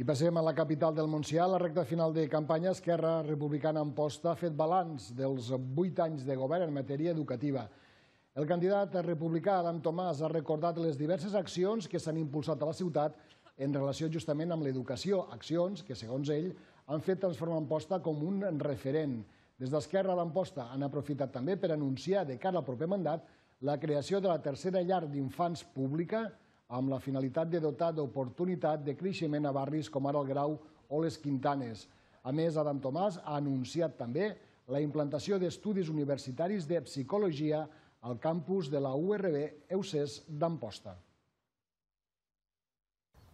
I passem a la capital del Montsià. La recta final de campanya, Esquerra Republicana Amposta ha fet balanç dels vuit anys de govern en matèria educativa. El candidat republicà Adam Tomàs ha recordat les diverses accions que s'han impulsat a la ciutat en relació justament amb l'educació, accions que, segons ell, han fet transformar Amposta com un referent. Des d'Esquerra d'Amposta han aprofitat també per anunciar de cara al proper mandat la creació de la tercera llar d'infants pública amb la finalitat de dotar d'oportunitat de creixement a barris com ara el Grau o les Quintanes. A més, Adam Tomàs ha anunciat també la implantació d'estudis universitaris de psicologia al campus de la URB Eusès d'Amposta.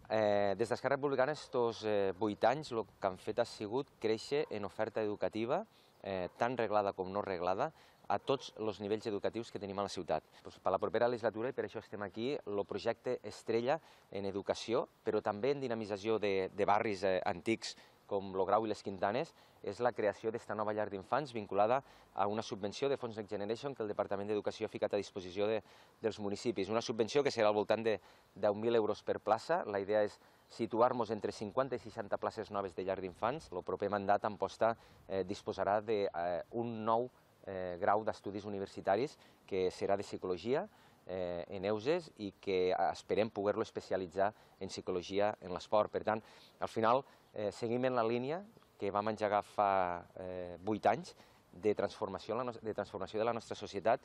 Eh, des d'Esquerra Republicana, aquests eh, vuit anys, el que han fet ha sigut créixer en oferta educativa, eh, tant reglada com no reglada, a tots els nivells educatius que tenim a la ciutat. Per la propera legislatura, i per això estem aquí, el projecte Estrella en educació, però també en dinamització de, de barris eh, antics com el Grau i les Quintanes, és la creació d'esta nova llar d'infants vinculada a una subvenció de Fons Next Generation que el Departament d'Educació ha ficat a disposició de, dels municipis. Una subvenció que serà al voltant de 10.000 euros per plaça. La idea és situar-nos entre 50 i 60 places noves de llar d'infants. El proper mandat Amposta eh, disposarà d'un eh, nou eh, grau d'estudis universitaris que serà de psicologia, eh, en EUSES i que esperem poder-lo especialitzar en psicologia en l'esport. Per tant, al final eh, seguim en la línia que vam engegar fa eh, 8 anys de transformació, de transformació de la nostra societat